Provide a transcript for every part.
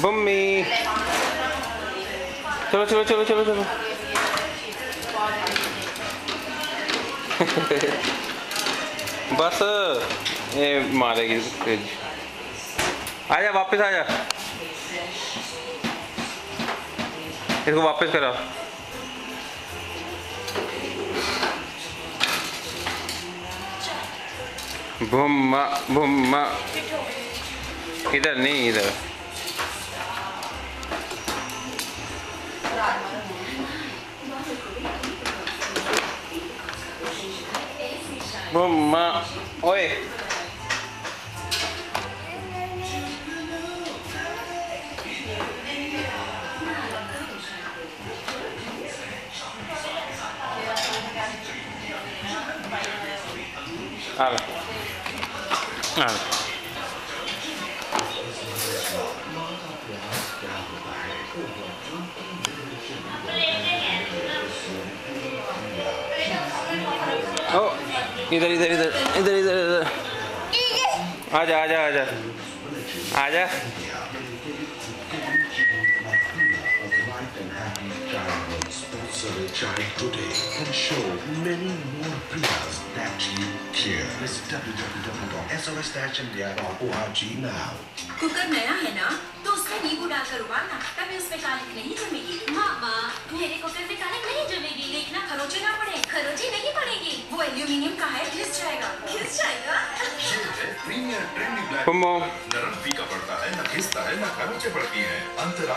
बम्मी। चलो चलो चलो चलो चलो। बस, ये मारेगी फ्रिज आजा, वापस आजा। इसको वापस करो। भुम्मा भुम्मा। इधर नहीं, इधर। भुम्मा ओए आ ले आ ले इधर इधर इधर इधर इधर इधर। आजा आजा आजा। आजा। child today and show. Cooker नया है ना तो उसमें नींबू डालकर उबालना तभी उसमें कालिक नहीं जमेगी। मामा मेरे कुकर में कालिक नहीं जमेगी। देखना खरोचे पड़े खरोजी नहीं पड़ेगी। वो प्रीमियर ट्रेंडी ब्लैक नरम फीका पड़ता है न घिसता है न खरोचे पड़ती है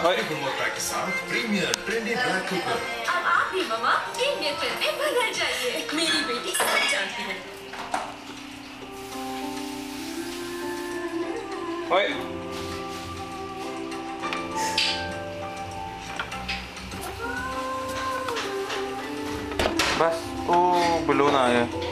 ओए। गुणवत्ता के साथ प्रीमियर ट्रेंडी ब्लैक कुकर अब आप भी मामा इंडियन फ़िल्म में बदल जाइए मेरी बेटी सब जानती है ओए बस ओ बलून आ गया